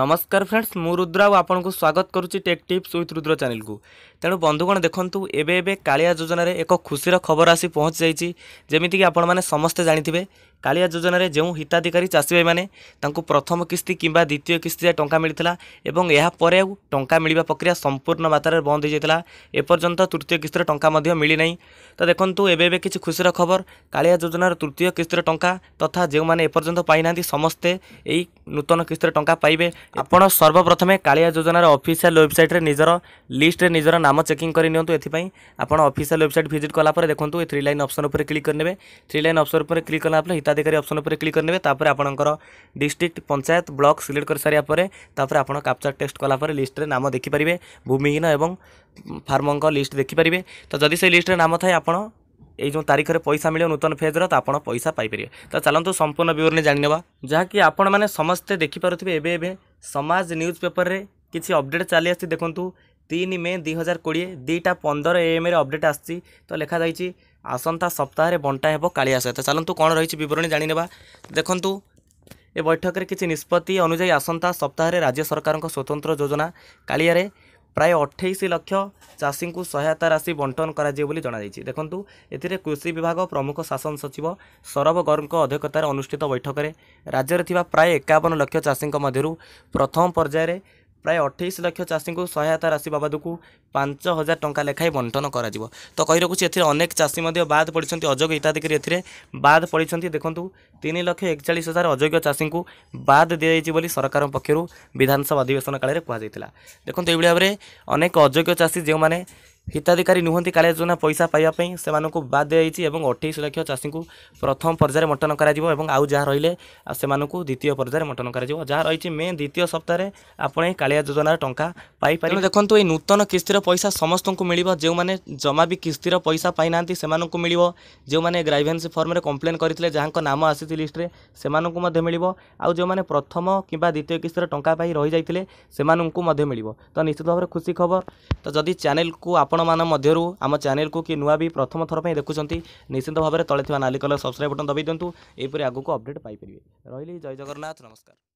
নমস্কার ফ্রেন্ডস মু রুদ্র আপনার স্বাগত করুছি টেক টিপস উইথ রুদ্র চ্যানেলকু তেণু বন্ধুগণ দেখুন এবে এবে কালিয়া যোজনার এক খুশির খবর আসি পৌঁছি যাই যেমিকি আপনার সমস্তে জাঁথিবে କାଳିଆ ଯୋଜନାରେ ଯେଉଁ ହିତାଧିକାରୀ ଚାଷୀଭାଇମାନେ ତାଙ୍କୁ ପ୍ରଥମ କିସ୍ତି କିମ୍ବା ଦ୍ୱିତୀୟ କିସ୍ତିରେ ଟଙ୍କା ମିଳିଥିଲା ଏବଂ ଏହାପରେ ଆଉ ଟଙ୍କା ମିଳିବା ପ୍ରକ୍ରିୟା ସମ୍ପୂର୍ଣ୍ଣ ମାତ୍ରାରେ ବନ୍ଦ ହୋଇଯାଇଥିଲା ଏପର୍ଯ୍ୟନ୍ତ ତୃତୀୟ କିସ୍ତିର ଟଙ୍କା ମଧ୍ୟ ମିଳିନାହିଁ ତ ଦେଖନ୍ତୁ ଏବେ ଏବେ କିଛି ଖୁସିର ଖବର କାଳିଆ ଯୋଜନାର ତୃତୀୟ କିସ୍ତିର ଟଙ୍କା ତଥା ଯେଉଁମାନେ ଏପର୍ଯ୍ୟନ୍ତ ପାଇନାହାନ୍ତି ସମସ୍ତେ ଏହି ନୂତନ କିସ୍ତିର ଟଙ୍କା ପାଇବେ ଆପଣ ସର୍ବପ୍ରଥମେ କାଳିଆ ଯୋଜନାର ଅଫିସିଆଲ ୱେବସାଇଟ୍ରେ ନିଜର লিষ্টে নিজের নাম চেকিং করে নিউ এপাই আপনার অফিসিয়াল ওয়েবসাইট ভিজিট কলাপরে দেখুন এই থ্রি লাইন অপসন উপরে ক্লিক করে নেবে থ্রি লাইন অপসন উপরে ক্লিক কলাপরে হিতাধিকারী অপসন উপরে ক্লিক করে নেবে তাপরে আপনার ডিস্ট্রিক্ট পঞ্চায়েত ব্লক সিলেক্ট করে সারা পরে তাপরে আপনার ক্যাপচার টেক্সট কলাপরে লিষ্টরে নাম দেখিপারে ভূমিহীন এবং ফার্মঙ্ক লিষ্ট দেখিপারে তো যদি সেই লিষ্টরে নাম থাকে আপনার এই যে তারিখে পয়সা মিলে নূতন ফেজর তো আপনার পয়সা পাইপারে তো চালু সম্পূর্ণ বিবরণী জাঁনেবা যাকি আপনার মানে সমস্তে দেখিপারে এবে এবে সমাজ নিউজ পেপরের কিছু অপডেট চালি আসছে দেখুন তিন মে দুই হাজার কোড়িয়ে দুইটা পনেরো এএমরে অপডেট আসছে তো লেখা যাইছি আসন্তা সপ্তাহে বণ্টা হব কালিয়া সহায়তা চালু কোণ রয়েছে বিবরণী জাঁনেবা দেখুন এ বৈঠকের কিছু নিষ্পতি অনুযায়ী আসন্তা সপ্তাহে রাজ্য সরকারଙ୍କ স্বতন্ত্র যোজনা কালিয়ারে ପ୍ରାୟ ଅଠେଇଶ ଲକ୍ଷ ଚାଷୀଙ୍କୁ ସହାୟତା ରାଶି ବଣ୍ଟନ କରାଯିବ ବୋଲି ଜଣାଯାଇଛି ଦେଖନ୍ତୁ ଏଥିରେ କୃଷି ବିଭାଗ ପ୍ରମୁଖ ଶାସନ ସଚିବ ସୌରଭ ଗର୍ଗଙ୍କ ଅଧ୍ୟକ୍ଷତାରେ ଅନୁଷ୍ଠିତ ବୈଠକରେ ରାଜ୍ୟରେ ଥିବା ପ୍ରାୟ ଏକାବନ ଲକ୍ଷ ଚାଷୀଙ୍କ ମଧ୍ୟରୁ ପ୍ରଥମ ପର୍ଯ୍ୟାୟରେ ପ୍ରାୟ ଅଠେଇଶ ଲକ୍ଷ ଚାଷୀଙ୍କୁ ସହାୟତା ରାଶି ବାବଦକୁ ପାଞ୍ଚ ହଜାର ଟଙ୍କା ଲେଖାଏଁ ବଣ୍ଟନ କରାଯିବ ତ କହି ରଖୁଛି ଏଥିରେ ଅନେକ ଚାଷୀ ମଧ୍ୟ ବାଦ୍ ପଡ଼ିଛନ୍ତି ଅଯୋଗ୍ୟ ହିତାଧିକାରୀ ଏଥିରେ ବାଦ୍ ପଡ଼ିଛନ୍ତି ଦେଖନ୍ତୁ ତିନି ଲକ୍ଷ ଏକଚାଳିଶ ହଜାର ଅଯୋଗ୍ୟ ଚାଷୀଙ୍କୁ ବାଦ୍ ଦିଆଯାଇଛି ବୋଲି ସରକାରଙ୍କ ପକ୍ଷରୁ ବିଧାନସଭା ଅଧିବେଶନ କାଳରେ କୁହାଯାଇଥିଲା ଦେଖନ୍ତୁ ଏଇଭଳି ଭାବରେ ଅନେକ ଅଯୋଗ୍ୟ ଚାଷୀ ଯେଉଁମାନେ ହିତାଧିକାରୀ ନୁହନ୍ତି କାଳିଆ ଯୋଜନା ପଇସା ପାଇବା ପାଇଁ ସେମାନଙ୍କୁ ବାଦ୍ ଦିଆଯାଇଛି ଏବଂ ଅଠେଇଶ ଲକ୍ଷ ଚାଷୀଙ୍କୁ ପ୍ରଥମ ପର୍ଯ୍ୟାୟରେ ବଣ୍ଟନ କରାଯିବ ଏବଂ ଆଉ ଯାହା ରହିଲେ ସେମାନଙ୍କୁ ଦ୍ୱିତୀୟ ପର୍ଯ୍ୟାୟରେ ବଣ୍ଟନ କରାଯିବ ଯାହା ରହିଛି ମେ ଦ୍ୱିତୀୟ ସପ୍ତାହରେ ଆପଣ ଏହି କାଳିଆ ଯୋଜନାର ଟଙ୍କା ପାଇପାରିବେ ଦେଖନ୍ତୁ ଏହି ନୂତନ କିସ୍ତିର ପଇସା ସମସ୍ତଙ୍କୁ ମିଳିବ ଯେଉଁମାନେ ଜମା ବି କିସ୍ତିର ପଇସା ପାଇନାହାନ୍ତି ସେମାନଙ୍କୁ ମିଳିବ ଯେଉଁମାନେ ଗ୍ରାଇଭେନ୍ସ ଫର୍ମରେ କମ୍ପ୍ଲେନ୍ କରିଥିଲେ ଯାହାଙ୍କ ନାମ ଆସିଛି ଲିଷ୍ଟରେ ସେମାନଙ୍କୁ ମଧ୍ୟ ମିଳିବ ଆଉ ଯେଉଁମାନେ ପ୍ରଥମ କିମ୍ବା ଦ୍ୱିତୀୟ କିସ୍ତିର ଟଙ୍କା ପାଇ ରହିଯାଇଥିଲେ ସେମାନଙ୍କୁ ମଧ୍ୟ ମିଳିବ ତ ନିଶ୍ଚିତ ଭାବରେ ଖୁସି ଖବର ତ ଯଦି ଚ୍ୟାନେଲକୁ ଆପଣ ଆପଣମାନ ମଧ୍ୟରୁ ଆମ ଚ୍ୟାନେଲକୁ କି ନୂଆ ବି ପ୍ରଥମ ଥର ପାଇଁ ଦେଖୁଛନ୍ତି ନିଶ୍ଚିନ୍ତ ଭାବରେ ତଳେ ଥିବା ନାଲି କଲର ସବସ୍କ୍ରାଇବ୍ ବଟନ୍ ଦବାଇ ଦିଅନ୍ତୁ ଏହିପରି ଆଗକୁ ଅପଡ଼େଟ୍ ପାଇପାରିବେ ରହିଲି ଜୟ ଜଗନ୍ନାଥ ନମସ୍କାର